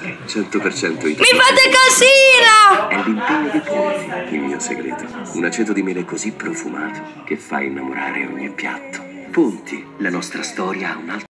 100% Mi fate casino! È l'impegno di cuore, il mio segreto. Un aceto di mele così profumato che fa innamorare ogni piatto. Punti, la nostra storia ha un altro